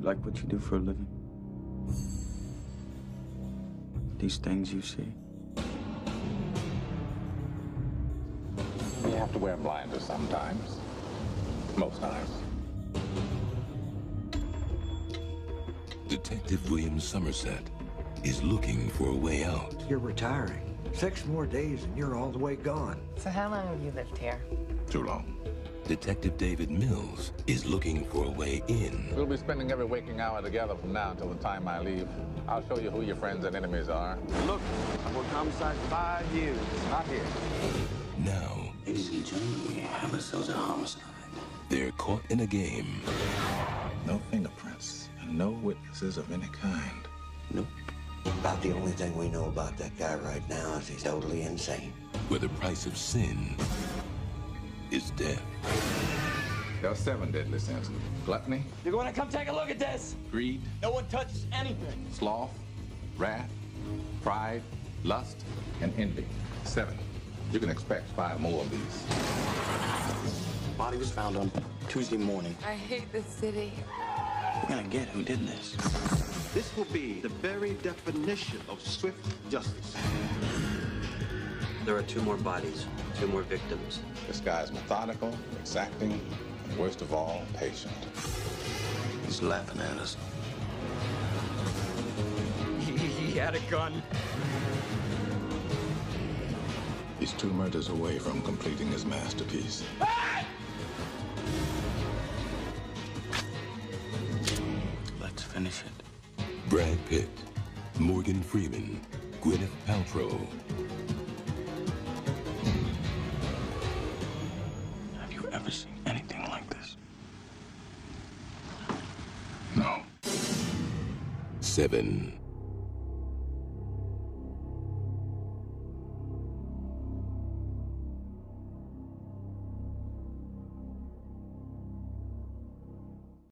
You like what you do for a living? These things you see? You have to wear blinders sometimes. Most times. Detective William Somerset is looking for a way out. You're retiring. Six more days and you're all the way gone. So how long have you lived here? Too long. Detective David Mills is looking for a way in. We'll be spending every waking hour together from now until the time I leave. I'll show you who your friends and enemies are. Look, I've worked homicide five years. Not here. Now, Ladies and gentlemen, we have ourselves a homicide. they're caught in a game No fingerprints and no witnesses of any kind. Nope. About the only thing we know about that guy right now is he's totally insane. where the price of sin is death. There are seven deadly sins. Gluttony, You're going to come take a look at this. greed, No one touches anything. sloth, wrath, pride, lust, and envy. Seven. You can expect five more of these. Body was found on Tuesday morning. I hate this city. We're gonna get who did this. This will be the very definition of swift justice. There are two more bodies, two more victims. This guy is methodical, exacting, and worst of all, patient. He's laughing at us. he had a gun. He's two murders away from completing his masterpiece. Let's finish it. Brad Pitt, Morgan Freeman, Gwyneth Paltrow, Have you ever seen anything like this? No. Seven.